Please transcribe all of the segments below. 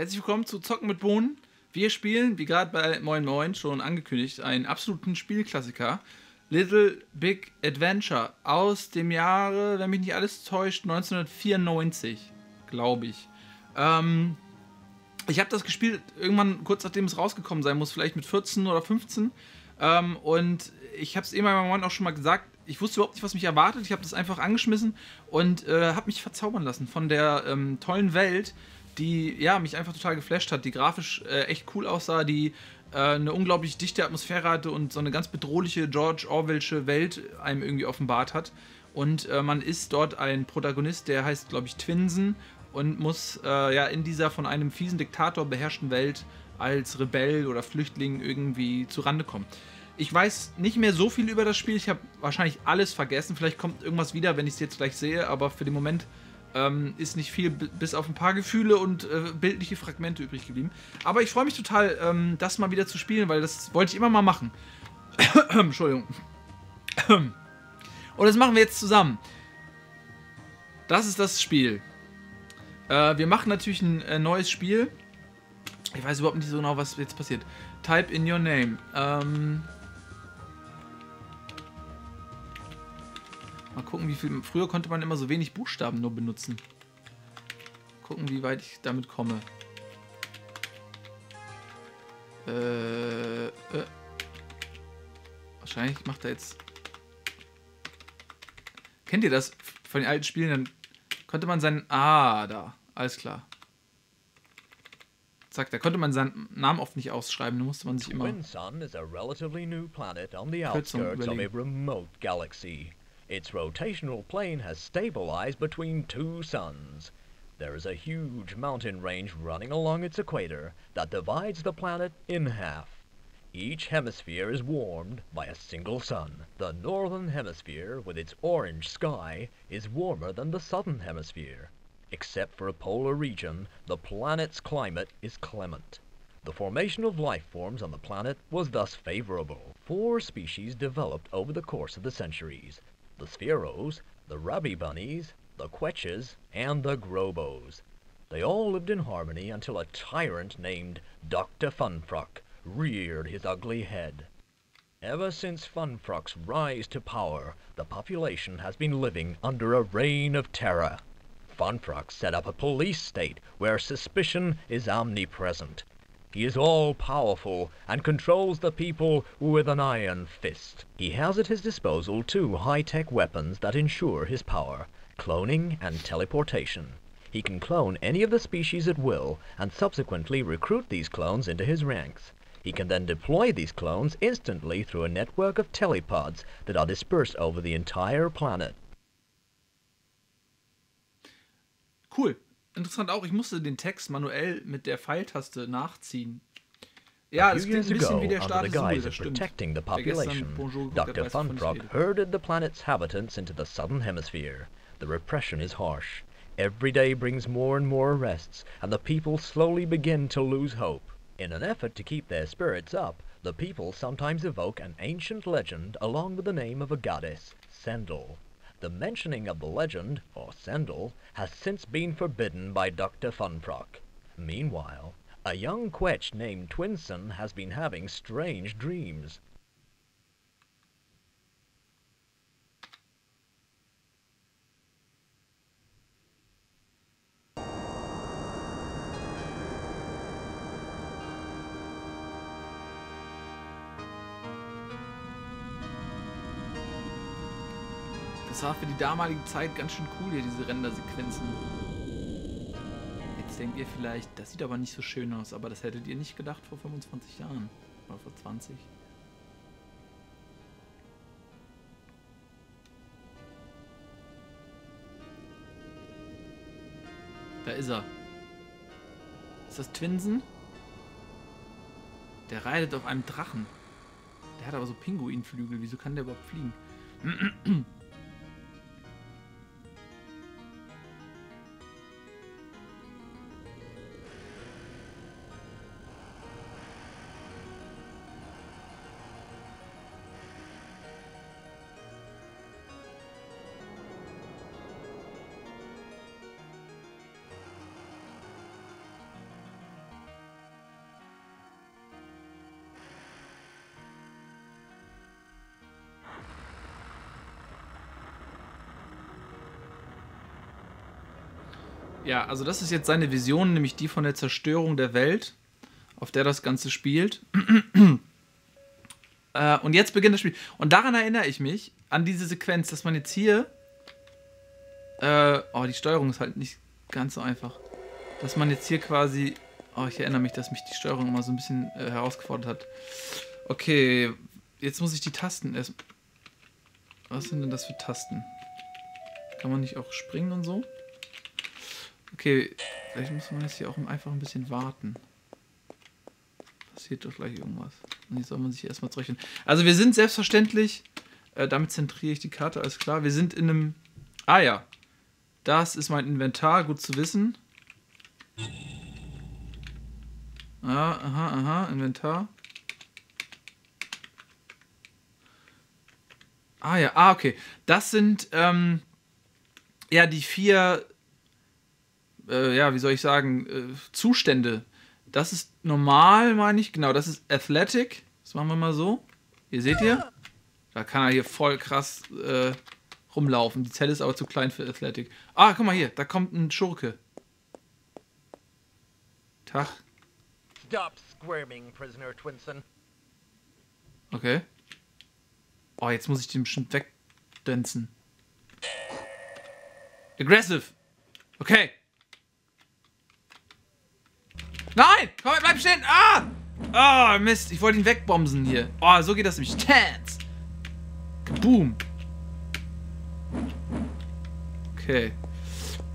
Herzlich willkommen zu Zocken mit Bohnen. Wir spielen, wie gerade bei Moin Moin schon angekündigt, einen absoluten Spielklassiker. Little Big Adventure aus dem Jahre, wenn mich nicht alles täuscht, 1994, glaube ich. Ähm, ich habe das gespielt irgendwann kurz nachdem es rausgekommen sein muss, vielleicht mit 14 oder 15. Ähm, und ich habe es eben bei meinem Mann auch schon mal gesagt, ich wusste überhaupt nicht, was mich erwartet. Ich habe das einfach angeschmissen und äh, habe mich verzaubern lassen von der ähm, tollen Welt, die ja mich einfach total geflasht hat, die grafisch äh, echt cool aussah, die äh, eine unglaublich dichte Atmosphäre hatte und so eine ganz bedrohliche George Orwellsche Welt einem irgendwie offenbart hat. Und äh, man ist dort ein Protagonist, der heißt, glaube ich, Twinsen und muss äh, ja in dieser von einem fiesen Diktator beherrschten Welt als Rebell oder Flüchtling irgendwie zurande kommen. Ich weiß nicht mehr so viel über das Spiel. Ich habe wahrscheinlich alles vergessen. Vielleicht kommt irgendwas wieder, wenn ich es jetzt gleich sehe. Aber für den Moment ähm, ist nicht viel, bis auf ein paar Gefühle und äh, bildliche Fragmente übrig geblieben. Aber ich freue mich total, ähm, das mal wieder zu spielen, weil das wollte ich immer mal machen. Entschuldigung. und das machen wir jetzt zusammen. Das ist das Spiel. Äh, wir machen natürlich ein äh, neues Spiel. Ich weiß überhaupt nicht so genau, was jetzt passiert. Type in your name. Ähm, Mal gucken, wie viel. Früher konnte man immer so wenig Buchstaben nur benutzen. Gucken, wie weit ich damit komme. Äh, äh. Wahrscheinlich macht er jetzt. Kennt ihr das von den alten Spielen? Dann konnte man seinen. Ah, da. Alles klar. Zack, da konnte man seinen Namen oft nicht ausschreiben. Da musste man sich immer. Twin Sun is a relatively new planet on the outskirts of a remote galaxy. Its rotational plane has stabilized between two suns. There is a huge mountain range running along its equator that divides the planet in half. Each hemisphere is warmed by a single sun. The northern hemisphere, with its orange sky, is warmer than the southern hemisphere. Except for a polar region, the planet's climate is clement. The formation of life forms on the planet was thus favorable. Four species developed over the course of the centuries the Spheros, the Rubby Bunnies, the Quetches, and the Grobos. They all lived in harmony until a tyrant named Dr. Funfrock reared his ugly head. Ever since Funfrock's rise to power, the population has been living under a reign of terror. Funfrock set up a police state where suspicion is omnipresent. He is all powerful and controls the people with an iron fist. He has at his disposal two high tech weapons that ensure his power cloning and teleportation. He can clone any of the species at will and subsequently recruit these clones into his ranks. He can then deploy these clones instantly through a network of telepods that are dispersed over the entire planet. Cool. Interessant auch, ich musste den Text manuell mit der Pfeiltaste nachziehen. Ja, das klingt ein bisschen wie der Status Suhl, das stimmt. Protecting the population, Dr. Funfrock herded the planet's habitants into the southern hemisphere. The repression is harsh. Every day brings more and more arrests, and the people slowly begin to lose hope. In an effort to keep their spirits up, the people sometimes evoke an ancient legend along with the name of a goddess, Sendel. The mentioning of the legend, or Sendel, has since been forbidden by Dr. Funfrock. Meanwhile, a young Quetch named Twinson has been having strange dreams. Das war für die damalige Zeit ganz schön cool hier, diese Rendersequenzen. Jetzt denkt ihr vielleicht, das sieht aber nicht so schön aus, aber das hättet ihr nicht gedacht vor 25 Jahren. Oder vor 20. Da ist er. Ist das Twinsen? Der reitet auf einem Drachen. Der hat aber so Pinguinflügel. Wieso kann der überhaupt fliegen? Ja, also das ist jetzt seine Vision, nämlich die von der Zerstörung der Welt, auf der das Ganze spielt. äh, und jetzt beginnt das Spiel. Und daran erinnere ich mich, an diese Sequenz, dass man jetzt hier. Äh, oh, die Steuerung ist halt nicht ganz so einfach. Dass man jetzt hier quasi. Oh, ich erinnere mich, dass mich die Steuerung immer so ein bisschen äh, herausgefordert hat. Okay, jetzt muss ich die Tasten erst. Was sind denn das für Tasten? Kann man nicht auch springen und so? Okay, vielleicht muss man jetzt hier auch einfach ein bisschen warten. Passiert doch gleich irgendwas. Und jetzt soll man sich erstmal zurechnen. Also wir sind selbstverständlich, äh, damit zentriere ich die Karte, alles klar. Wir sind in einem... Ah ja, das ist mein Inventar, gut zu wissen. Ah, aha, aha, Inventar. Ah ja, ah, okay. Das sind ähm, ja die vier, äh, ja, wie soll ich sagen, äh, Zustände. Das ist normal, meine ich. Genau, das ist Athletic. Das machen wir mal so. Hier seht ihr. Da kann er hier voll krass äh, rumlaufen. Die Zelle ist aber zu klein für Athletic. Ah, guck mal hier, da kommt ein Schurke. Tag. Stop squirming, Prisoner Twinson. Okay. Oh, jetzt muss ich den bestimmt wegdänzen. Aggressive. Okay. Nein! Komm, bleib stehen! Ah! Oh, Mist. Ich wollte ihn wegbomsen hier. Oh, so geht das nämlich. Tanz! Boom. Okay.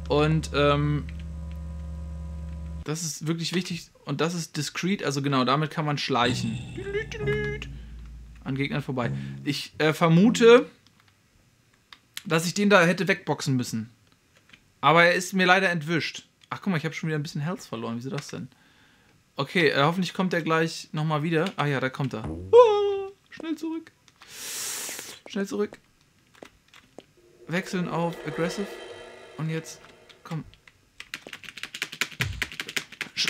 Und, ähm... Das ist wirklich wichtig. Und das ist discreet. Also genau, damit kann man schleichen an Gegnern vorbei. Ich äh, vermute, dass ich den da hätte wegboxen müssen. Aber er ist mir leider entwischt. Ach guck mal, ich habe schon wieder ein bisschen Health verloren. Wieso das denn? Okay, äh, hoffentlich kommt er gleich nochmal wieder. Ah ja, da kommt er. Oh, schnell zurück. Schnell zurück. Wechseln auf Aggressive. Und jetzt, komm.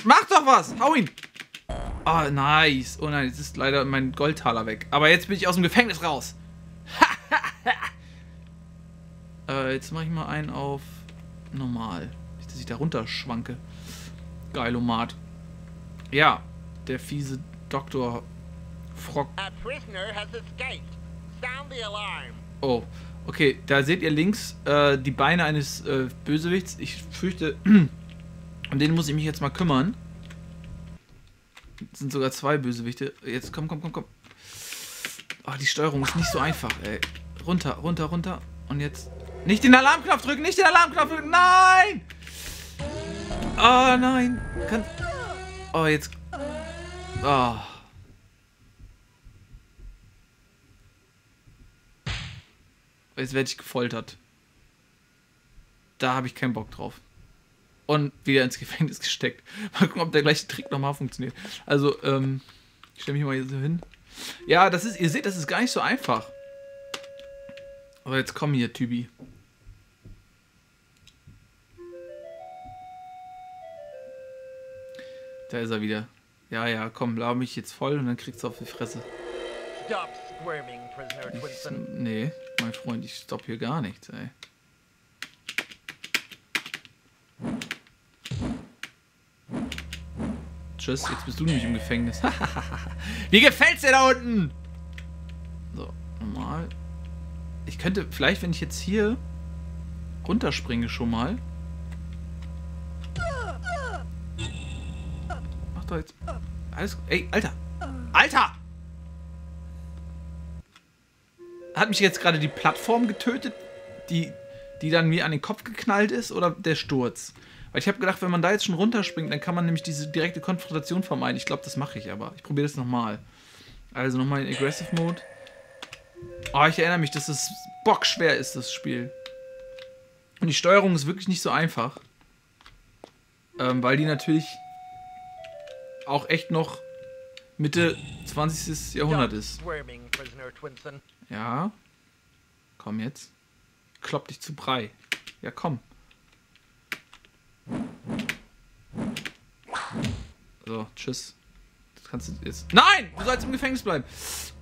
Mach doch was! Hau ihn! Oh, nice. Oh nein, jetzt ist leider mein Goldtaler weg. Aber jetzt bin ich aus dem Gefängnis raus. äh, jetzt mache ich mal einen auf normal. Nicht, dass ich da runter schwanke. Geilomat. Ja, der fiese Doktor Frog. Oh, okay, da seht ihr links äh, die Beine eines äh, Bösewichts. Ich fürchte, um den muss ich mich jetzt mal kümmern. Das sind sogar zwei Bösewichte. Jetzt komm, komm, komm, komm. Oh, die Steuerung ist nicht so einfach, ey. Runter, runter, runter. Und jetzt. Nicht den Alarmknopf drücken, nicht den Alarmknopf drücken. Nein! Oh nein. Kann. Oh, jetzt. Oh. Jetzt werde ich gefoltert. Da habe ich keinen Bock drauf und wieder ins Gefängnis gesteckt. Mal gucken, ob der gleiche Trick nochmal funktioniert. Also, ähm, ich stelle mich mal hier so hin. Ja, das ist, ihr seht, das ist gar nicht so einfach. Aber jetzt komm hier, Tybi. Da ist er wieder. Ja, ja, komm, lau mich jetzt voll und dann kriegst du auf die Fresse. Stop squirming, Prisoner Twinson. Nee, mein Freund, ich stopp hier gar nichts, ey. Tschüss, jetzt bist du nämlich im Gefängnis. Wie gefällt's dir da unten? So, normal. Ich könnte, vielleicht, wenn ich jetzt hier runterspringe schon mal. Doch jetzt. Alles. Ey, Alter! Alter! Hat mich jetzt gerade die Plattform getötet, die, die dann mir an den Kopf geknallt ist, oder der Sturz? Weil ich habe gedacht, wenn man da jetzt schon runterspringt, dann kann man nämlich diese direkte Konfrontation vermeiden. Ich glaube, das mache ich aber. Ich probiere das nochmal. Also nochmal in Aggressive Mode. Oh, ich erinnere mich, dass es bockschwer ist, das Spiel. Und die Steuerung ist wirklich nicht so einfach. Ähm, weil die natürlich auch echt noch Mitte 20. Jahrhundert ist. Ja. Komm jetzt. Klopp dich zu Brei. Ja, komm. So, tschüss. Das kannst du jetzt. Nein! Du sollst im Gefängnis bleiben.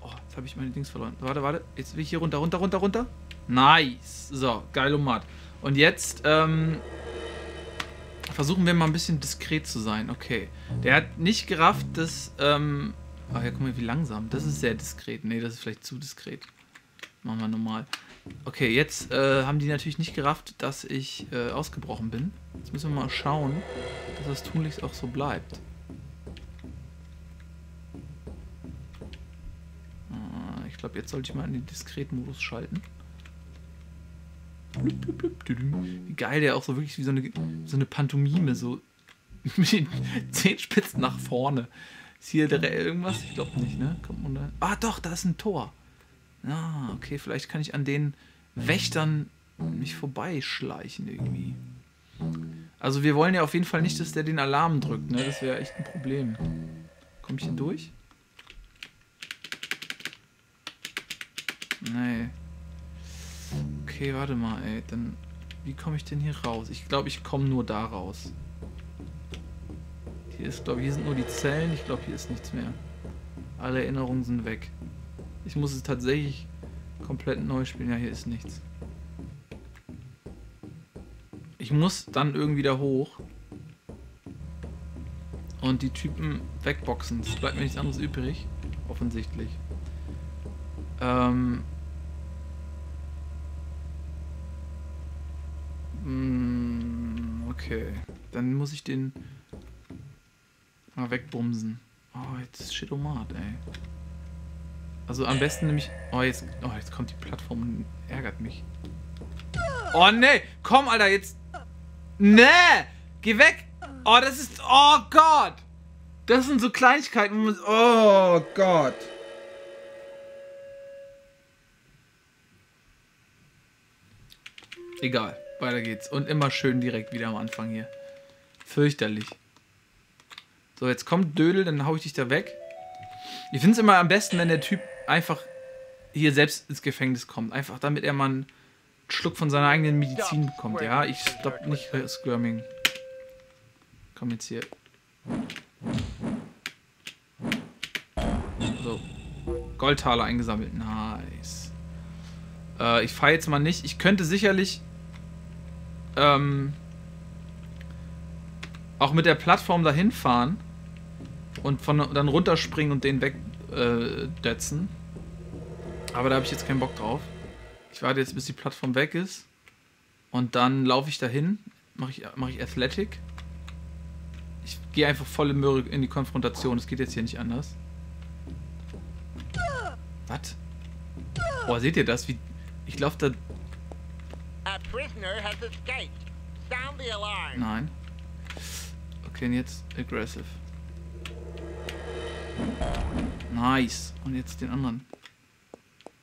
Oh, jetzt habe ich meine Dings verloren. Warte, warte. Jetzt will ich hier runter, runter, runter, runter. Nice. So, geil und matt. Und jetzt, ähm. Versuchen wir mal ein bisschen diskret zu sein. Okay. Der hat nicht gerafft, dass. Ähm, ach ja, guck mal, wie langsam. Das ist sehr diskret. Nee, das ist vielleicht zu diskret. Machen wir normal. Okay, jetzt äh, haben die natürlich nicht gerafft, dass ich äh, ausgebrochen bin. Jetzt müssen wir mal schauen, dass das tunlichst auch so bleibt. Ah, ich glaube, jetzt sollte ich mal in den Diskret-Modus schalten. Wie geil der auch so wirklich wie so eine, so eine Pantomime, so mit den Zehenspitzen nach vorne. Ist hier irgendwas? Ich glaube nicht, ne? Kommt man da? Ah, doch, da ist ein Tor. Ah, okay, vielleicht kann ich an den Wächtern mich vorbeischleichen irgendwie. Also wir wollen ja auf jeden Fall nicht, dass der den Alarm drückt, ne? Das wäre echt ein Problem. Komm ich hier durch? Nee. Okay, warte mal, ey. Dann. Wie komme ich denn hier raus? Ich glaube, ich komme nur da raus. Hier ist, glaube hier sind nur die Zellen. Ich glaube, hier ist nichts mehr. Alle Erinnerungen sind weg. Ich muss es tatsächlich komplett neu spielen. Ja, hier ist nichts. Ich muss dann irgendwie da hoch. Und die Typen wegboxen. Es bleibt mir nichts anderes übrig. Offensichtlich. Ähm. Mm, okay. Dann muss ich den mal wegbumsen. Oh, jetzt ist Shitomat, ey. Also am besten nämlich... Oh jetzt, oh, jetzt kommt die Plattform und ärgert mich. Oh, nee. Komm, Alter, jetzt... Nee! Geh weg! Oh, das ist... Oh Gott! Das sind so Kleinigkeiten. Oh Gott. Egal. Weiter geht's. Und immer schön direkt wieder am Anfang hier. Fürchterlich. So, jetzt kommt Dödel, dann hau ich dich da weg. Ich finde es immer am besten, wenn der Typ einfach hier selbst ins Gefängnis kommt. Einfach damit er mal einen Schluck von seiner eigenen Medizin bekommt. Ja, ich stopp nicht Squirming. Komm jetzt hier. So. Goldtaler eingesammelt. Nice. Äh, ich fahre jetzt mal nicht. Ich könnte sicherlich ähm, auch mit der Plattform dahin fahren und von, dann runterspringen und den wegdetzen. Äh, Aber da habe ich jetzt keinen Bock drauf. Ich warte jetzt, bis die Plattform weg ist. Und dann laufe ich dahin. Mache ich, mach ich Athletic. Ich gehe einfach volle Möhre in die Konfrontation. Es geht jetzt hier nicht anders. Was? Boah, seht ihr das? Wie, ich laufe da... Nein. Okay, und jetzt aggressive. Nice. Und jetzt den anderen.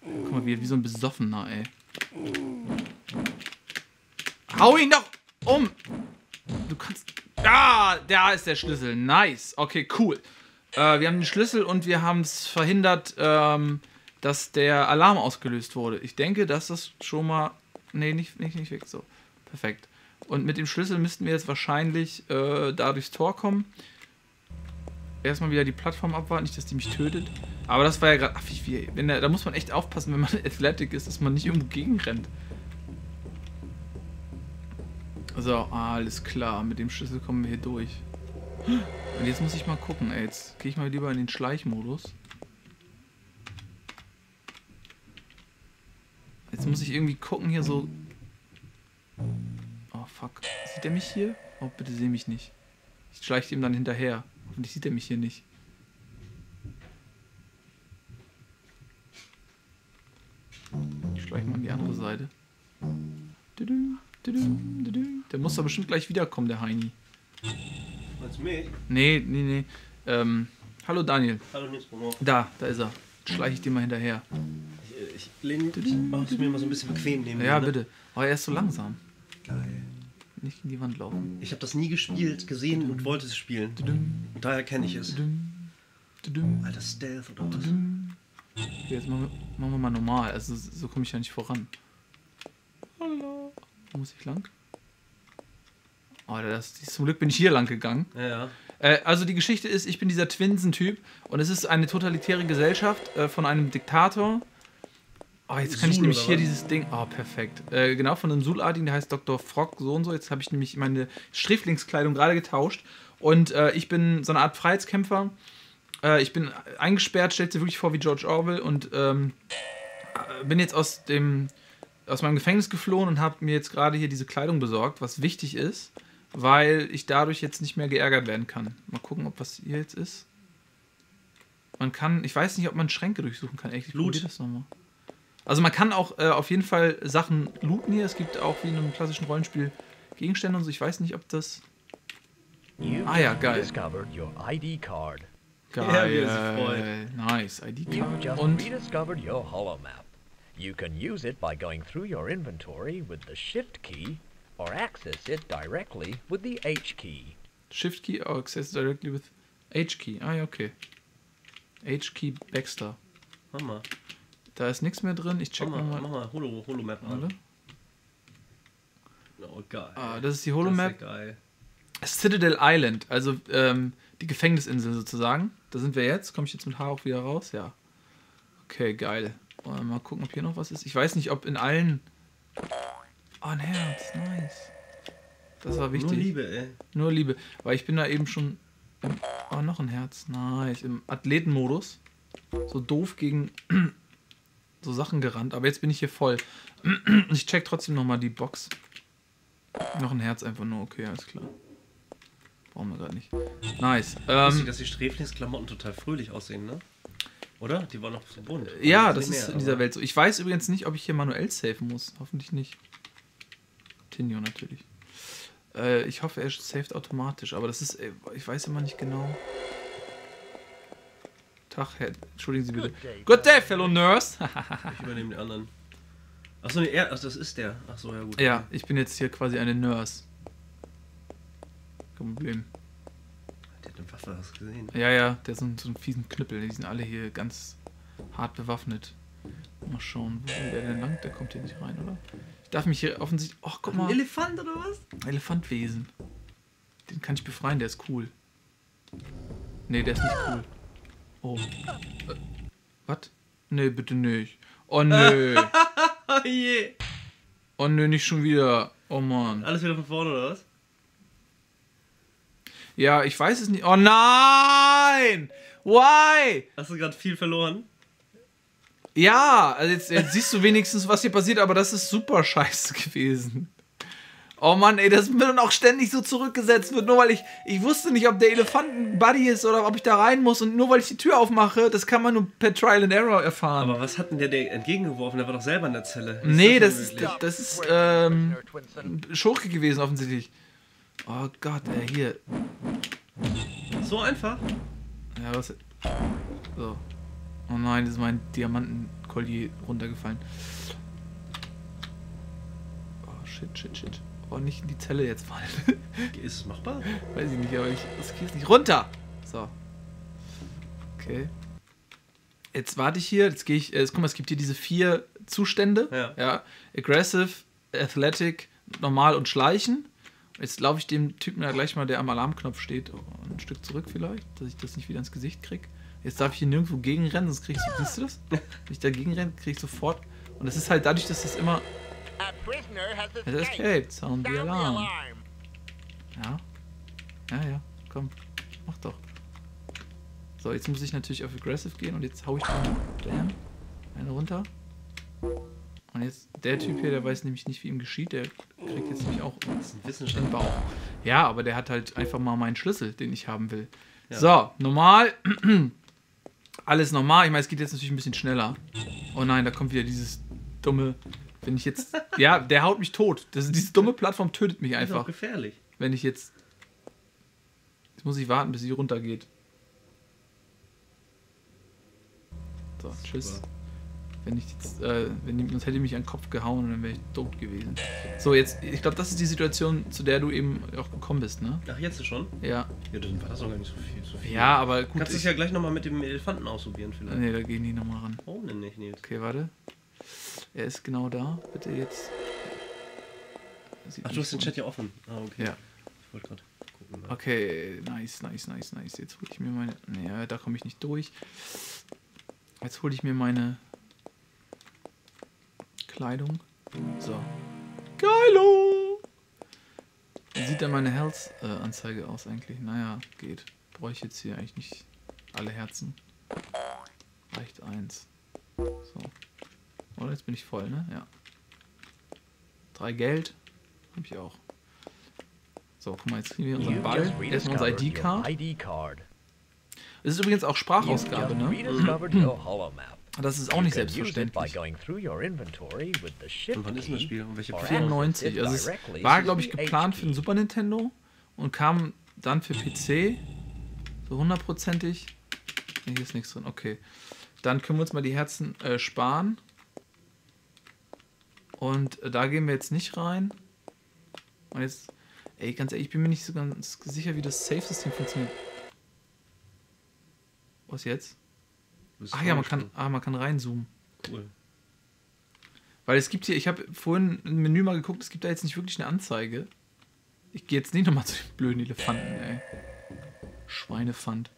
Guck mal, wie, wie so ein Besoffener, ey. Hau ihn doch um! Du kannst... Ah, da ist der Schlüssel. Nice. Okay, cool. Äh, wir haben den Schlüssel und wir haben es verhindert, ähm, dass der Alarm ausgelöst wurde. Ich denke, dass das schon mal... Nee, nicht, nicht, nicht weg. So. Perfekt. Und mit dem Schlüssel müssten wir jetzt wahrscheinlich äh, da durchs Tor kommen erstmal wieder die Plattform abwarten, nicht, dass die mich tötet. Aber das war ja gerade. Da muss man echt aufpassen, wenn man Athletic ist, dass man nicht irgendwo gegenrennt. So, alles klar. Mit dem Schlüssel kommen wir hier durch. Und jetzt muss ich mal gucken, ey. Jetzt gehe ich mal lieber in den Schleichmodus. Jetzt muss ich irgendwie gucken hier so. Oh fuck. Sieht er mich hier? Oh, bitte seh mich nicht. Ich schleiche ihm dann hinterher. Hoffentlich sieht er mich hier nicht. Ich schleiche mal an die andere Seite. Der muss da bestimmt gleich wiederkommen, der Heini. Du mich? Nee, nee, nee. Ähm, hallo Daniel. Hallo Nils, Da, da ist er. Schleiche ich dir mal hinterher. Ich, lehne, ich mache es mir mal so ein bisschen bequem neben Ja, ne? bitte. Aber er ist so langsam. Geil nicht in die Wand laufen. Ich habe das nie gespielt, gesehen und wollte es spielen. Und daher kenne ich es. Alter, Stealth oder was? Okay, jetzt machen wir, machen wir mal normal. Also so komme ich ja nicht voran. Hallo. Wo muss ich lang? Oh, das, zum Glück bin ich hier lang gegangen. Ja, ja. Äh, also die Geschichte ist, ich bin dieser Twinsen-Typ und es ist eine totalitäre Gesellschaft äh, von einem Diktator Oh, jetzt kann Sul ich nämlich hier was? dieses Ding. Oh, perfekt. Äh, genau, von einem Sulartigen, der heißt Dr. Frog, so und so. Jetzt habe ich nämlich meine Sträflingskleidung gerade getauscht. Und äh, ich bin so eine Art Freiheitskämpfer. Äh, ich bin eingesperrt, stellt dir wirklich vor wie George Orwell und ähm, äh, bin jetzt aus dem aus meinem Gefängnis geflohen und habe mir jetzt gerade hier diese Kleidung besorgt, was wichtig ist, weil ich dadurch jetzt nicht mehr geärgert werden kann. Mal gucken, ob was hier jetzt ist. Man kann, ich weiß nicht, ob man Schränke durchsuchen kann. Echt, ich Loot. das nochmal. Also man kann auch äh, auf jeden Fall Sachen looten hier. Es gibt auch wie in einem klassischen Rollenspiel Gegenstände und so. Ich weiß nicht, ob das. ah ja, geil. ID card. Geil. Ja, nice. ID card. Und rediscovered your hollow map. You can use it by going through your inventory with the Shift key or access it directly with the H key. Shift key or access directly with H key. Ah ja, okay. H key Baxter. Hammer. Da ist nichts mehr drin. Ich check mach mal. Mach mal Holo, Holomap mal. Oh, geil. Ah, das ist die Holomap. Das ist geil. Citadel Island, also ähm, die Gefängnisinsel sozusagen. Da sind wir jetzt. Komme ich jetzt mit H auch wieder raus? Ja. Okay, geil. Mal gucken, ob hier noch was ist. Ich weiß nicht, ob in allen. Oh, ein Herz, nice. Das war wichtig. Nur Liebe, ey. Nur Liebe. Weil ich bin da eben schon. Im, oh, noch ein Herz. Nice. Im Athletenmodus. So doof gegen so Sachen gerannt. Aber jetzt bin ich hier voll. Ich check trotzdem nochmal die Box. Noch ein Herz einfach nur. Okay, alles klar. Brauchen wir gerade nicht. Nice. Ähm, Lustig, dass die Sträflingsklamotten total fröhlich aussehen, ne? Oder? Die waren noch so bunt. Ja, das ist mehr, in dieser Welt so. Ich weiß übrigens nicht, ob ich hier manuell safen muss. Hoffentlich nicht. Tinio natürlich. Äh, ich hoffe, er saved automatisch, aber das ist. Ey, ich weiß immer nicht genau. Tag, Herr. Entschuldigen Sie bitte. Good day, fellow nurse. ich übernehme den anderen. Achso, nee, er, ach, das ist der. Achso, ja gut. Ja, ich bin jetzt hier quasi eine Nurse. Kein Problem. Der hat eine Waffe, hast du gesehen? Ja, ja, der hat so einen, so einen fiesen Knüppel. Die sind alle hier ganz hart bewaffnet. Mal schauen, wo will der denn lang? Der kommt hier nicht rein, oder? Ich darf mich hier offensichtlich. Ach, guck mal. Ein Elefant oder was? Elefantwesen. Den kann ich befreien, der ist cool. Nee, der ist nicht cool. Oh. Äh, was? Nee, bitte nicht. Oh nö. oh je. Oh nö, nicht schon wieder. Oh Mann. Alles wieder von vorne, oder was? Ja, ich weiß es nicht. Oh nein! Why? Hast du gerade viel verloren? Ja, also jetzt, jetzt siehst du wenigstens, was hier passiert, aber das ist super scheiße gewesen. Oh Mann, ey, das wird dann auch ständig so zurückgesetzt wird, nur weil ich, ich wusste nicht, ob der Elefant ein Buddy ist oder ob ich da rein muss und nur weil ich die Tür aufmache, das kann man nur per Trial and Error erfahren. Aber was hat denn der, der entgegengeworfen? Der war doch selber in der Zelle. Ist nee, das, das, ist, das ist ähm, Schurke gewesen offensichtlich. Oh Gott, ey, hier. So einfach? Ja, was. So. Oh nein, das ist mein Diamantenkollier runtergefallen. Oh shit, shit, shit. Oh, nicht in die Zelle jetzt fallen. ist es machbar? Weiß ich nicht, aber ich riskiere es nicht. Runter! So. Okay. Jetzt warte ich hier, jetzt gehe ich, äh, guck mal, es gibt hier diese vier Zustände. Ja. ja. Aggressive, Athletic, Normal und Schleichen. Jetzt laufe ich dem Typen ja gleich mal, der am Alarmknopf steht, ein Stück zurück vielleicht, dass ich das nicht wieder ins Gesicht kriege. Jetzt darf ich hier nirgendwo gegenrennen, sonst krieg ich, siehst du das? Wenn ich dagegen renne, kriege ich sofort. Und das ist halt dadurch, dass das immer. Es escaped, sound the alarm. Ja. Ja, ja, komm. Mach doch. So, jetzt muss ich natürlich auf Aggressive gehen und jetzt hau ich den. Eine runter. Und jetzt, der Typ hier, der weiß nämlich nicht, wie ihm geschieht, der kriegt jetzt nämlich auch den Bauch. Ja, aber der hat halt einfach mal meinen Schlüssel, den ich haben will. Ja. So, normal. Alles normal. Ich meine, es geht jetzt natürlich ein bisschen schneller. Oh nein, da kommt wieder dieses dumme. Wenn ich jetzt. Ja, der haut mich tot. Das, diese dumme Plattform tötet mich einfach. Das ist auch gefährlich. Wenn ich jetzt. Jetzt muss ich warten, bis sie runtergeht. So, Super. tschüss. Wenn ich jetzt, äh, wenn sonst hätte mich an den Kopf gehauen, dann wäre ich tot gewesen. So, jetzt, ich glaube, das ist die Situation, zu der du eben auch gekommen bist, ne? Ach, jetzt schon? Ja. Ja, dann war das noch gar nicht so viel. So viel. Ja, aber gut. Kannst du es ja gleich nochmal mit dem Elefanten ausprobieren, vielleicht. Nee, da gehen die nochmal ran. Warum denn nicht, Nils? Okay, warte. Er ist genau da. Bitte jetzt. Ach, du hast den Chat ja offen. Ah, okay. Ja. Ich wollte gerade gucken. Ne? Okay, nice, nice, nice, nice. Jetzt hole ich mir meine. Nee, da komme ich nicht durch. Jetzt hole ich mir meine Kleidung. So. Geilo! Wie sieht denn meine Health-Anzeige aus eigentlich? Naja, geht. Brauche ich jetzt hier eigentlich nicht alle Herzen. Reicht eins. So. Oder jetzt bin ich voll, ne? Ja. Drei Geld. Hab ich auch. So, guck mal, jetzt kriegen wir unseren Ball. Erstmal unser ID-Card. Es ist übrigens auch Sprachausgabe, ne? Das ist auch nicht selbstverständlich. Und wann ist das Spiel? Und welche 94. Also es war, glaube ich, geplant für den Super Nintendo und kam dann für PC. So hundertprozentig. Hier ist nichts drin. Okay. Dann können wir uns mal die Herzen äh, sparen. Und da gehen wir jetzt nicht rein. Und jetzt, ey, ganz ehrlich, ich bin mir nicht so ganz sicher, wie das Safe-System funktioniert. Was jetzt? Ach ja, man kann, ah, man kann reinzoomen. Cool. Weil es gibt hier, ich habe vorhin im Menü mal geguckt, es gibt da jetzt nicht wirklich eine Anzeige. Ich gehe jetzt nicht nochmal zu den blöden Elefanten, ey. Schweinefand.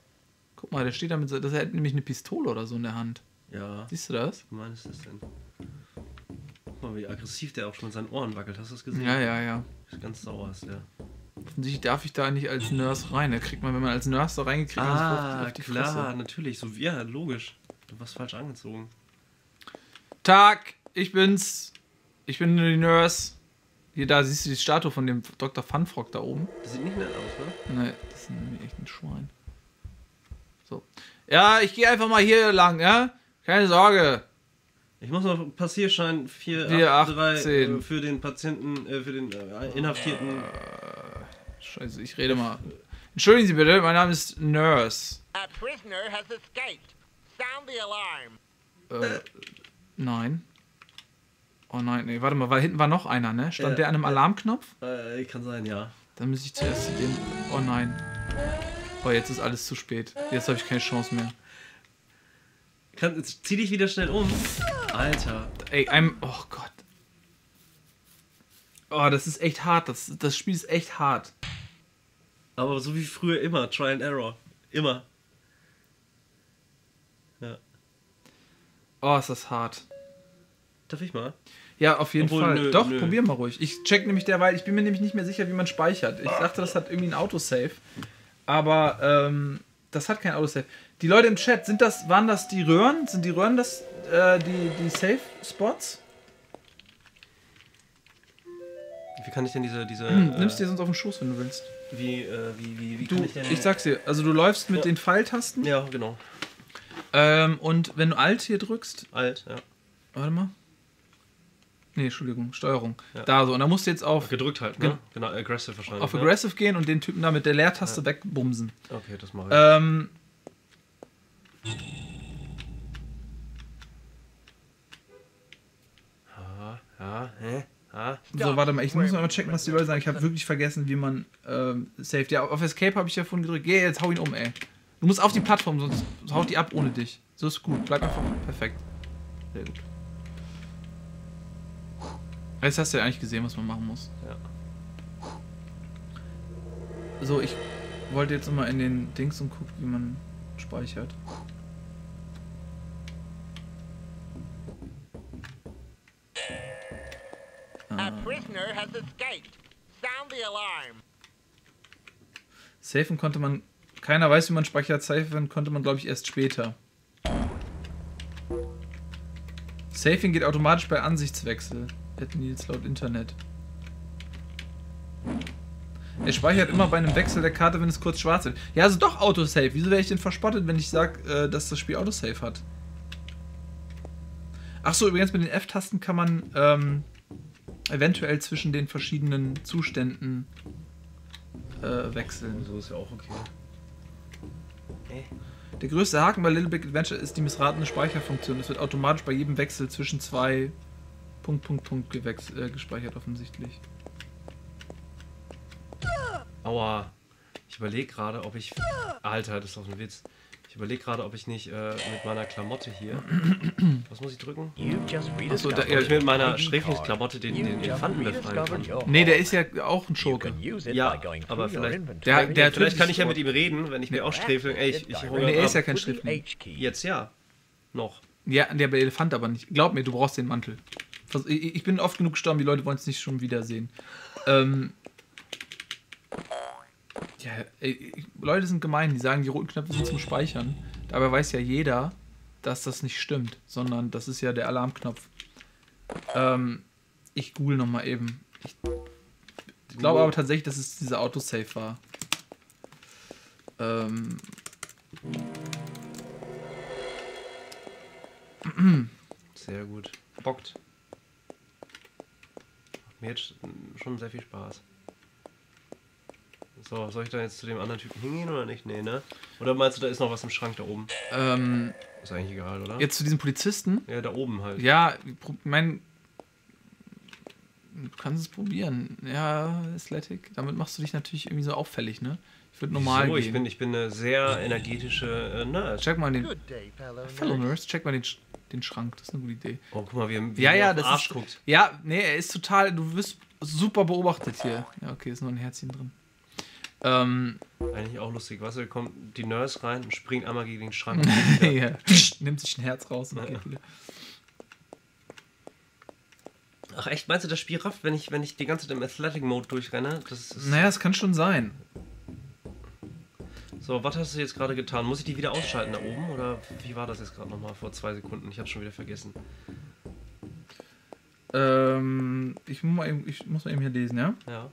Guck mal, der steht da mit, das hat nämlich eine Pistole oder so in der Hand. Ja. Siehst du das? Wie meinst du das denn? Guck mal, wie aggressiv der auch schon mit seinen Ohren wackelt. Hast du das gesehen? Ja, ja, ja. Ganz sauer ist der. Offensichtlich darf ich da nicht als Nurse rein. Da kriegt man, wenn man als Nurse da reingekriegt ah, die klar, Fresse. natürlich. So, ja, logisch. Du warst falsch angezogen. Tag, ich bin's. Ich bin die Nurse. Hier, da siehst du die Statue von dem Dr. Funfrock da oben. Das sieht nicht nett aus, ne? Nee, das ist nämlich echt ein Schwein. So. Ja, ich gehe einfach mal hier lang, ja? Keine Sorge. Ich muss noch Passierschein 483 äh, für den Patienten, äh, für den äh, Inhaftierten. Äh, scheiße, ich rede mal. Entschuldigen Sie bitte, mein Name ist Nurse. A prisoner has escaped. Sound the alarm. Äh, nein. Oh nein, nee, warte mal, weil hinten war noch einer, ne? Stand der an einem Alarmknopf? Äh, kann sein, ja. Dann muss ich zuerst den. Oh nein. Oh, jetzt ist alles zu spät. Jetzt habe ich keine Chance mehr. Kann, jetzt zieh dich wieder schnell um. Alter. Ey, I'm. Oh Gott. Oh, das ist echt hart. Das, das Spiel ist echt hart. Aber so wie früher immer. Try and Error. Immer. Ja. Oh, ist das hart. Darf ich mal? Ja, auf jeden Obwohl, Fall. Nö, Doch, nö. probier mal ruhig. Ich check nämlich derweil, ich bin mir nämlich nicht mehr sicher, wie man speichert. Ich dachte, das hat irgendwie ein Autosave. Aber ähm, das hat kein Autosave. Die Leute im Chat, sind das, waren das die Röhren? Sind die Röhren das, äh, die, die Safe-Spots? Wie kann ich denn diese. diese hm, nimmst dir sonst auf den Schoß, wenn du willst. Wie, äh, wie, wie, wie du, kann ich denn. Ich sag's dir, also du läufst mit ja. den Pfeiltasten. Ja, genau. Ähm, und wenn du Alt hier drückst. Alt, ja. Warte mal. Nee, Entschuldigung, Steuerung. Ja. Da so. Und da musst du jetzt auf. Gedrückt halt, ne? Genau, Aggressive wahrscheinlich. Auf ne? Aggressive gehen und den Typen da mit der Leertaste ja. wegbumsen. Okay, das mache ich. Ähm. Ja, ja, hä? Ah. So, warte mal, ich muss mal checken, was die Leute sagen. Ich habe wirklich vergessen, wie man ähm, saved. Ja, auf Escape habe ich ja vorhin gedrückt. Geh, jetzt hau ihn um, ey. Du musst auf die Plattform, sonst haut die ab ohne dich. So ist gut. Bleib einfach perfekt. Sehr gut. Jetzt hast du ja eigentlich gesehen, was man machen muss. Ja. So, ich wollte jetzt mal in den Dings und gucken, wie man speichert. A prisoner has escaped. Sound the alarm. Safen konnte man. Keiner weiß, wie man speichert. Safen konnte man, glaube ich, erst später. Safing geht automatisch bei Ansichtswechsel. Hätten die jetzt laut Internet. Er speichert immer bei einem Wechsel der Karte, wenn es kurz schwarz ist. Ja, also doch Autosave. Wieso wäre ich denn verspottet, wenn ich sage, äh, dass das Spiel Autosave hat? Achso, übrigens mit den F-Tasten kann man ähm, eventuell zwischen den verschiedenen Zuständen äh, wechseln. So ist ja auch okay. okay. Der größte Haken bei Little Big Adventure ist die missratene Speicherfunktion. Es wird automatisch bei jedem Wechsel zwischen zwei Punkt, Punkt, Punkt äh, gespeichert offensichtlich. Aua. Ich überlege gerade, ob ich... Alter, das ist doch ein Witz. Ich überlege gerade, ob ich nicht äh, mit meiner Klamotte hier. Was muss ich drücken? Achso, da, ja, ich mit meiner Sträflingsklamotte den, den Elefanten befreien kann. Nee, der ist ja auch ein Schurke. Ja, aber vielleicht, der, der vielleicht kann ich ja mit ihm reden, wenn ich mir auch Sträfling. Ey, ich, ich nee, er ist ja kein Sträfling. Jetzt ja. Noch. Ja, der Elefant aber nicht. Glaub mir, du brauchst den Mantel. Ich bin oft genug gestorben, die Leute wollen es nicht schon wiedersehen. Ähm, ja, ey, Leute sind gemein, die sagen, die roten Knöpfe sind zum Speichern. Dabei weiß ja jeder, dass das nicht stimmt, sondern das ist ja der Alarmknopf. Ähm, ich google nochmal eben. Ich, ich glaube aber tatsächlich, dass es dieser Autosave war. Ähm. Sehr gut. Bockt. Mir jetzt schon sehr viel Spaß. So, soll ich da jetzt zu dem anderen Typen hingehen oder nicht? Nee, ne? Oder meinst du, da ist noch was im Schrank da oben? Ähm, ist eigentlich egal, oder? Jetzt zu diesem Polizisten? Ja, da oben halt. Ja, mein. Du kannst es probieren. Ja, Athletic. Damit machst du dich natürlich irgendwie so auffällig, ne? Ich würde normal so, ich bin, ich bin eine sehr energetische äh, Nerd. Check mal den. Fellow Nurse, check mal den, den Schrank. Das ist eine gute Idee. Oh, guck mal, wie, wie ja, ja, das Arsch ist, guckt. Ja, nee, er ist total. Du wirst super beobachtet hier. Ja, okay, ist nur ein Herzchen drin. Ähm, Eigentlich auch lustig. Weißt du, kommt die Nurse rein und springt einmal gegen den Schrank. ja. Nimmt sich ein Herz raus und geht wieder. Ach echt, meinst du, das Spiel rafft, wenn ich, wenn ich die ganze Zeit im Athletic Mode durchrenne? Das ist naja, es kann schon sein. So, was hast du jetzt gerade getan? Muss ich die wieder ausschalten da oben? Oder wie war das jetzt gerade nochmal vor zwei Sekunden? Ich hab's schon wieder vergessen. Ähm, ich muss mal eben, ich muss mal eben hier lesen, ja? Ja.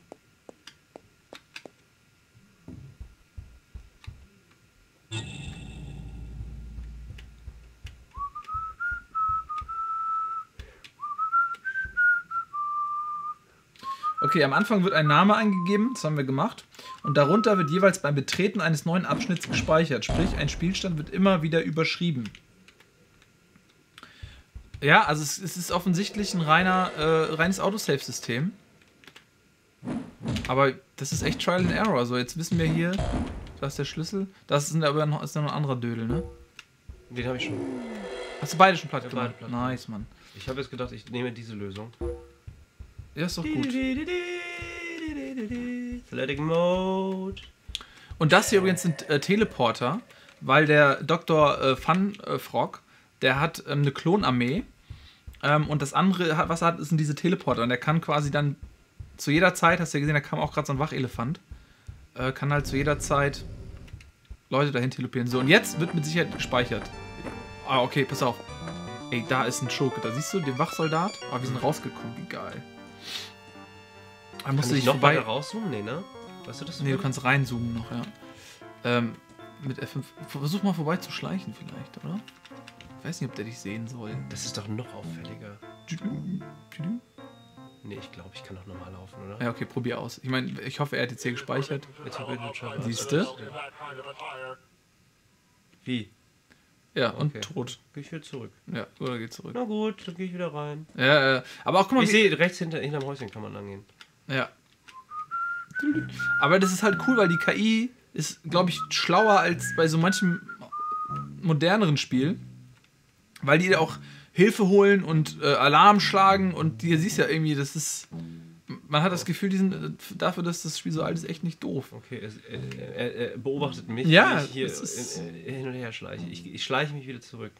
Okay, am Anfang wird ein Name eingegeben, das haben wir gemacht. Und darunter wird jeweils beim Betreten eines neuen Abschnitts gespeichert. Sprich, ein Spielstand wird immer wieder überschrieben. Ja, also es, es ist offensichtlich ein reiner, äh, reines Autosave-System. Aber das ist echt Trial and Error. So, jetzt wissen wir hier, das ist der Schlüssel. Das ist aber noch, ist noch ein anderer Dödel, ne? Den habe ich schon. Hast du beide schon platt gemacht? Nice, Mann. Ich habe jetzt gedacht, ich nehme diese Lösung. Ja, ist doch gut. Athletic Mode. Und das hier übrigens sind äh, Teleporter, weil der Dr. Äh, Fun äh, Frog, der hat ähm, eine Klonarmee. Ähm, und das andere, was er hat, sind diese Teleporter. Und der kann quasi dann zu jeder Zeit, hast du ja gesehen, da kam auch gerade so ein Wachelefant, äh, kann halt zu jeder Zeit Leute dahin teleportieren. So, und jetzt wird mit Sicherheit gespeichert. Ah, okay, pass auf. Ey, da ist ein Schurke. Da siehst du den Wachsoldat. Ah, wir sind rausgekommen. Wie geil. Da musst du dich noch vorbei... weiter rauszoomen? Nee, ne? Weißt du das? Nee, du kannst reinzoomen noch, ja. Ähm, mit F5. Versuch mal vorbei zu schleichen vielleicht, oder? Ich weiß nicht, ob der dich sehen soll. Das ist doch noch auffälliger. Nee, ich glaube, ich kann doch normal laufen, oder? Ja, okay, probier aus. Ich meine, ich hoffe, er hat jetzt hier gespeichert. Siehst du? Wie? Ja, und okay. tot. Geh ich wieder zurück. Ja, oder geh zurück. Na gut, dann geh ich wieder rein. Ja, äh, aber auch guck mal. Ich sehe, rechts hinter, hinterm Häuschen kann man lang gehen. Ja. Aber das ist halt cool, weil die KI ist, glaube ich, schlauer als bei so manchem moderneren Spiel. Weil die auch Hilfe holen und äh, Alarm schlagen und du siehst ja irgendwie, das ist. Man hat das Gefühl, die sind äh, dafür, dass das Spiel so alt ist, echt nicht doof. Okay, es, er, er, er, beobachtet mich, ja, ich hier in, hin und her schleiche. Ich, ich schleiche mich wieder zurück.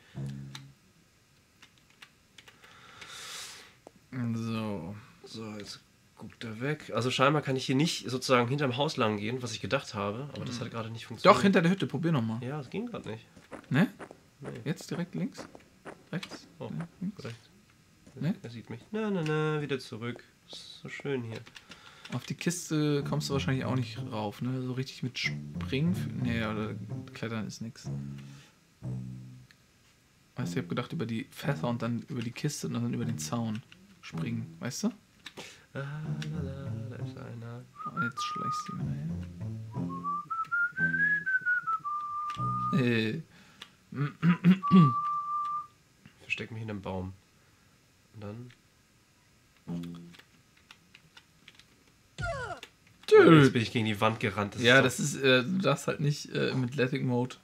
So. So, jetzt guckt er weg. Also scheinbar kann ich hier nicht sozusagen hinterm Haus lang gehen, was ich gedacht habe, aber das hat gerade nicht funktioniert. Doch, hinter der Hütte, probier nochmal. Ja, das ging gerade nicht. Ne? Nee. Jetzt direkt links? Rechts? Oh, ja, links. rechts. Ne? Er sieht mich. Na, na, na, wieder zurück. Ist so schön hier. Auf die Kiste kommst du wahrscheinlich auch nicht rauf, ne? So richtig mit Springen. Ne, oder Klettern ist nix. Weißt du, ich hab gedacht über die Fässer und dann über die Kiste und dann über den Zaun springen, weißt du? Ah, la, la, da ist einer. Oh, jetzt schleichst du wieder her. Äh. Ich verstecke mich in einem Baum. Und dann. Dude. Jetzt bin ich gegen die Wand gerannt. Das ja, ist das ist, äh, du darfst halt nicht äh, im Athletic Mode.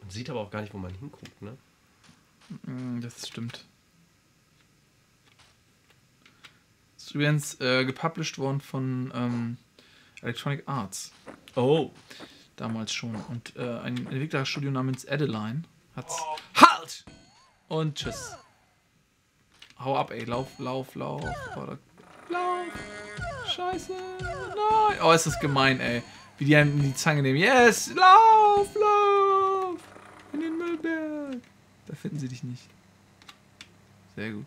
Man sieht aber auch gar nicht, wo man hinguckt, ne? Mm, das stimmt. Das ist übrigens äh, gepublished worden von ähm, Electronic Arts. Oh. Damals schon. Und äh, ein Entwicklerstudio namens Adeline hat's. Halt! Und tschüss. Hau ab, ey. Lauf, lauf, lauf. Lauf. Scheiße. Nein. Oh, ist das gemein, ey. Wie die einem in die Zange nehmen. Yes. Lauf, lauf. In den Müllberg. Da finden sie dich nicht. Sehr gut.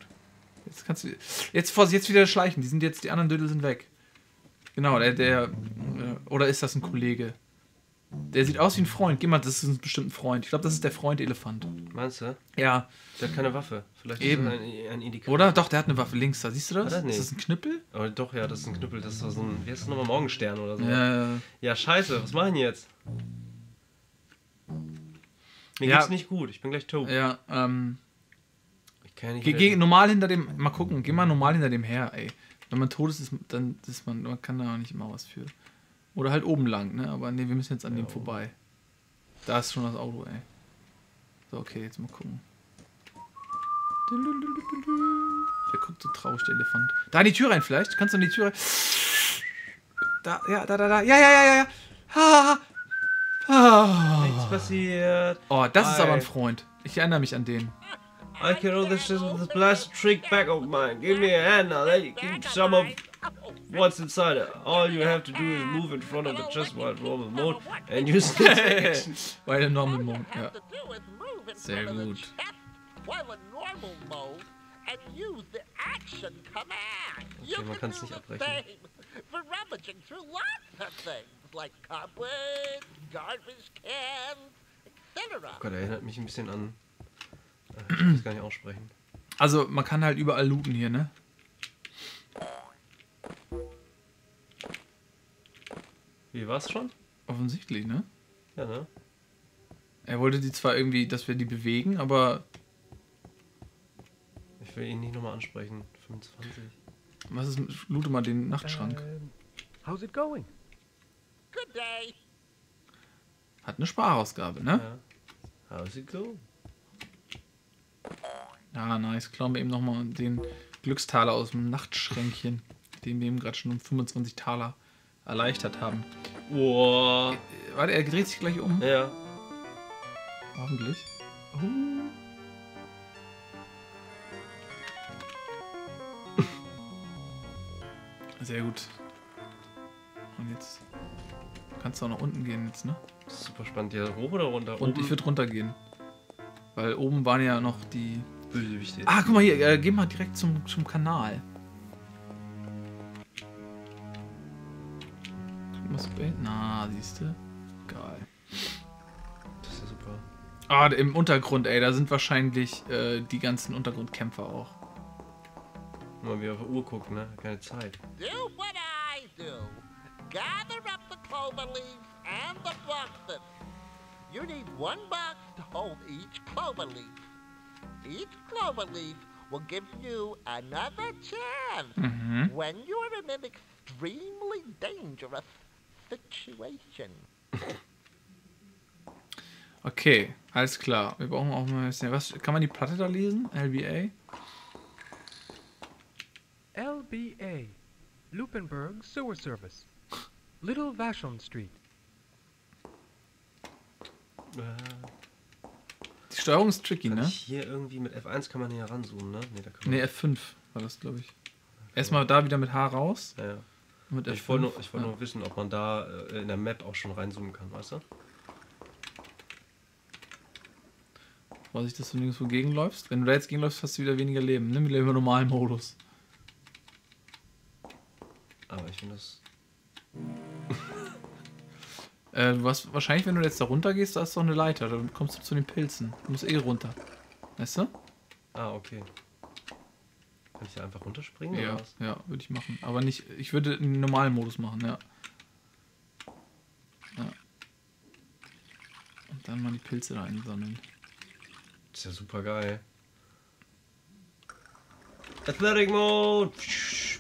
Jetzt kannst du. Jetzt, Vorsicht, jetzt wieder schleichen. Die sind jetzt, die anderen Dödel sind weg. Genau, der, der. Äh, oder ist das ein Kollege? Der sieht aus wie ein Freund. Geh mal, das ist bestimmt ein Freund. Ich glaube, das ist der Freund-Elefant. Meinst du? Ja. Der hat keine Waffe. Vielleicht Eben. ist das ein, ein Indikator. Oder? Doch, der hat eine Waffe links da. Siehst du das? Nicht. Ist das ein Knüppel? Oh, doch, ja, das ist ein Knüppel. Das ist so ein. Wie heißt das nochmal? Morgenstern oder so. Ja. Ja, scheiße. Was machen jetzt? Mir Ja. geht's nicht gut. Ich bin gleich tot. Ja, ähm. Ich kann ja nicht. Geh, geh normal hinter dem. Mal gucken, geh mal normal hinter dem her, ey. Wenn man tot ist, ist dann ist man, man kann da auch nicht immer was für. Oder halt oben lang, ne? Aber nee, wir müssen jetzt an dem Ja, vorbei. Da ist schon das Auto, ey. So, okay, jetzt mal gucken. Der guckt so traurig, der Elefant. Da in die Tür rein vielleicht. Kannst du in die Tür rein. Da, ja, da, da, da. Ja, ja, ja, ja, ja. Ha, ha, ha. Nichts passiert. Oh, das ist aber ein Ei. Freund. Ich erinnere mich an den. I can roll this with this blasted trick back of mine. Give me a hand, I'll let you keep some of what's inside it. All you have to do is move in front of the chest while normal mode and use the action. Bei der Normal Mode, ja. Sehr gut. chest while in normal mode and use the action command. You man kann's do nicht the abbrechen. same for rummaging through lots of things like cupboards, garbage cans, etc. Oh Gott, erinnert mich ein bisschen an. äh, Ich kann es gar nicht aussprechen. Also, man kann halt überall looten hier, ne? Wie war's schon? Offensichtlich, ne? Ja, ne? Er wollte die zwar irgendwie, dass wir die bewegen, aber Ich will ihn nicht nochmal ansprechen. 25. was ist, loote mal den Nachtschrank. Um, how's it going? Good day. Hat eine Sparausgabe, ne? Ja. How's it go? Ja, nice. Klauen wir eben nochmal den Glückstaler aus dem Nachtschränkchen, den wir ihm gerade schon um 25 Taler erleichtert haben. Boah. Warte, er dreht sich gleich um. Ja. Hoffentlich. Uh. Sehr gut. Und jetzt kannst du auch nach unten gehen jetzt, ne? Das ist super spannend. Ja, hoch oder runter? Und Oben ich würde runtergehen. Weil oben waren ja noch die. Bösewichte. Ah, guck mal hier, äh, geh mal direkt zum, zum Kanal. Was bei? Na, siehst du? Geil. Das ist ja super. Ah, im Untergrund, ey, da sind wahrscheinlich äh, die ganzen Untergrundkämpfer auch. Mal wieder auf die Uhr gucken, ne? Keine Zeit. Do what I do. Gather up the clover leaves and the blossoms. You need one box to hold each clover leaf. Each clover leaf will give you another chance Mhm. when you're in an extremely dangerous situation. Okay, alles klar. Wir brauchen auch mal ein bisschen. Was kann man die Platte da lesen? LBA? LBA, Lupenberg Sewer Service, Little Vashon Street. Äh, Die Steuerung ist tricky, kann ne? ich hier irgendwie mit F1 kann man hier ranzoomen, ne? Ne, da kann man. Ne, F5 war das, glaube ich. Erstmal da wieder mit H raus. Ja, ja. Mit F5. Ich wollte nur, ich wollt ja. nur wissen, ob man da äh, in der Map auch schon reinzoomen kann, weißt du? Vorsicht, dass du nirgendwo gegenläufst. Wenn du da jetzt gegenläufst, hast du wieder weniger Leben. Nimm wieder im normalen Modus. Aber ich finde das. Äh, du hast wahrscheinlich, wenn du jetzt da runter gehst, da ist doch eine Leiter. Dann kommst du zu den Pilzen. Du musst eh runter. Weißt du? Ah, okay. Kann ich da einfach runterspringen? Ja, ja, würde ich machen. Aber nicht, ich würde einen normalen Modus machen, ja. Ja. Und dann mal die Pilze da einsammeln. Das ist ja super geil. Athletic Mode!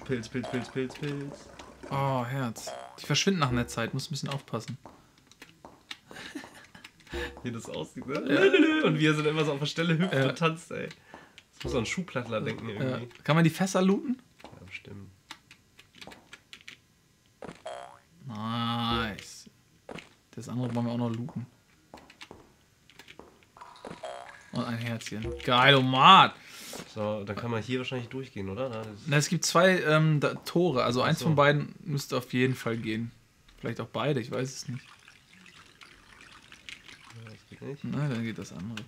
Pilz, Pilz, Pilz, Pilz, Pilz. Oh, Herz. Die verschwinden nach einer Zeit, muss ein bisschen aufpassen. Wie das aussieht, ne? Und wir sind immer so auf der Stelle hüpft Ja. und tanzt, ey. Muss an Schuhplattler denken irgendwie. kann man die Fässer looten? Ja, bestimmt. Nice. Das andere wollen wir auch noch looten. Und ein Herzchen. Geil, Omat. So, dann kann man hier wahrscheinlich durchgehen, oder? Na, es gibt zwei ähm, da, Tore, also eins so. von beiden müsste auf jeden Fall gehen. Vielleicht auch beide, ich weiß es nicht. Ja, das geht nicht. Nein, dann geht das andere.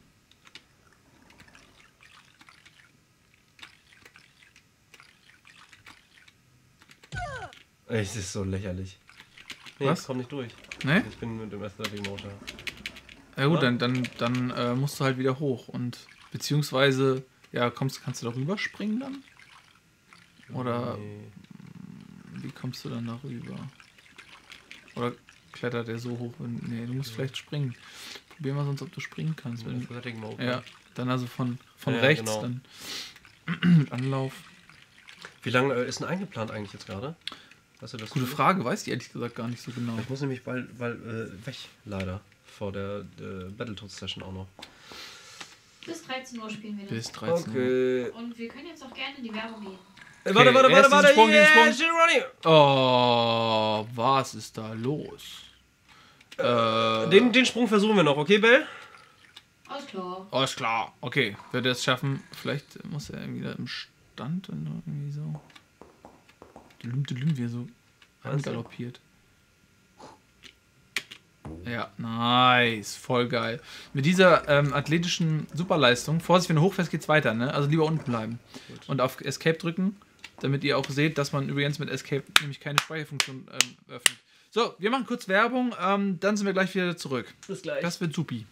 Es ist so lächerlich. Nee, Was? ich komm nicht durch. Nee? Ich bin mit dem Athletic Motor. Ja gut, dann, dann, dann äh, musst du halt wieder hoch und beziehungsweise, ja, kommst, kannst du da rüberspringen dann? Oder nee. wie kommst du dann da rüber? Oder klettert er so hoch? Nee, du musst ja. vielleicht springen. Probier mal sonst, ob du springen kannst. Wenn, ja, dann also von, von ja, rechts genau. dann Anlauf. Wie lange äh, ist denn eingeplant eigentlich jetzt gerade? Weißt du das Gute Frage, weiß ich ehrlich gesagt gar nicht so genau. Ich muss nämlich bald, weil, äh, weg, leider. Vor der äh, Battletoads-Session auch noch. Bis 13 Uhr spielen wir das. Bis 13 okay. Uhr. Und wir können jetzt auch gerne in die Werbung gehen. Okay, warte, warte, warte, warte. Sprung, yeah, Sprung. Oh, was ist da los? Äh, den, den Sprung versuchen wir noch, okay, Bell? Alles klar. Alles klar. Okay, wird er es schaffen? Vielleicht muss er irgendwie da im Stand und irgendwie so. Dülüm, dülüm, wie er so angaloppiert. Ja, nice. Voll geil. Mit dieser ähm, athletischen Superleistung, Vorsicht, wenn du hochfährst, geht's weiter, ne? Also lieber unten bleiben. Gut. Und auf Escape drücken, damit ihr auch seht, dass man übrigens mit Escape nämlich keine Speicherfunktion ähm, öffnet. So, wir machen kurz Werbung, ähm, dann sind wir gleich wieder zurück. Bis gleich. Das wird supi.